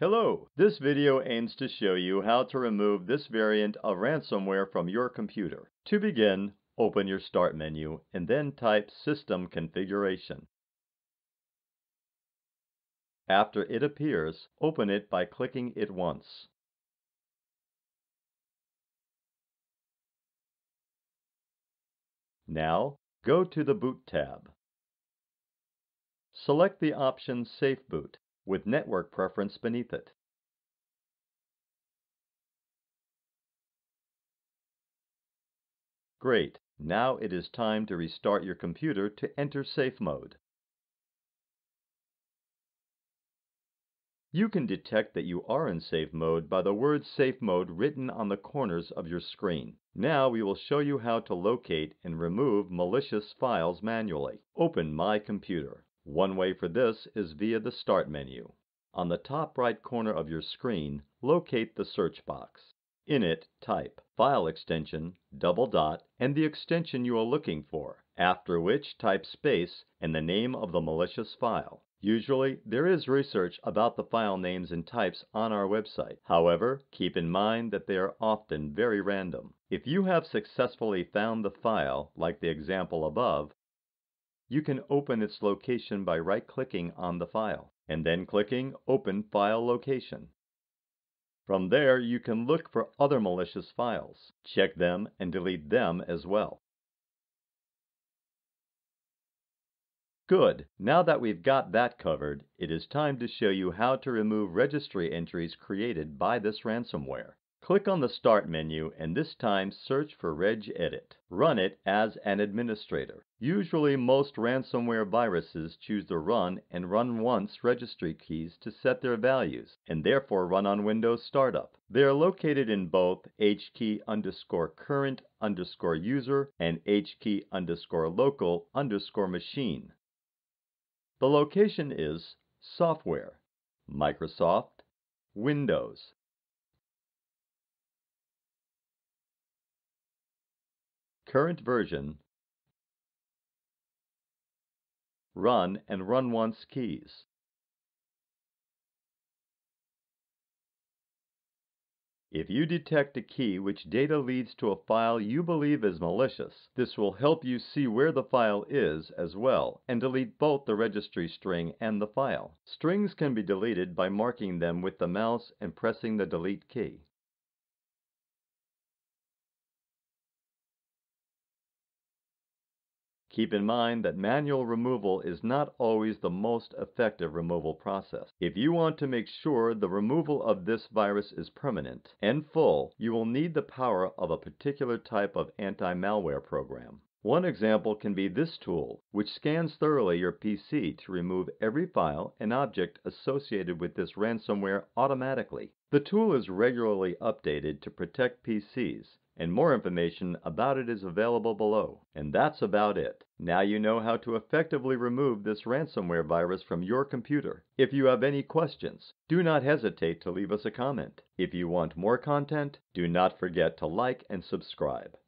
Hello! This video aims to show you how to remove this variant of ransomware from your computer. To begin, open your Start menu and then type System Configuration. After it appears, open it by clicking it once. Now, go to the Boot tab. Select the option Safe Boot with network preference beneath it. Great. Now it is time to restart your computer to enter safe mode. You can detect that you are in safe mode by the word safe mode written on the corners of your screen. Now we will show you how to locate and remove malicious files manually. Open My Computer. One way for this is via the Start menu. On the top right corner of your screen, locate the search box. In it, type file extension, double dot, and the extension you are looking for, after which type space and the name of the malicious file. Usually, there is research about the file names and types on our website. However, keep in mind that they are often very random. If you have successfully found the file, like the example above, you can open its location by right-clicking on the file and then clicking Open File Location. From there, you can look for other malicious files, check them, and delete them as well. Good. Now that we've got that covered, it is time to show you how to remove registry entries created by this ransomware. Click on the Start menu and this time search for regedit. Run it as an administrator. Usually most ransomware viruses choose the run and run once registry keys to set their values and therefore run on Windows Startup. They are located in both hkey underscore current underscore user and hkey underscore local underscore machine. The location is Software, Microsoft, Windows. Current version, run and run once keys. If you detect a key which data leads to a file you believe is malicious, this will help you see where the file is as well and delete both the registry string and the file. Strings can be deleted by marking them with the mouse and pressing the delete key. Keep in mind that manual removal is not always the most effective removal process. If you want to make sure the removal of this virus is permanent and full, you will need the power of a particular type of anti-malware program. One example can be this tool, which scans thoroughly your PC to remove every file and object associated with this ransomware automatically. The tool is regularly updated to protect PCs, and more information about it is available below. And that's about it. Now you know how to effectively remove this ransomware virus from your computer. If you have any questions, do not hesitate to leave us a comment. If you want more content, do not forget to like and subscribe.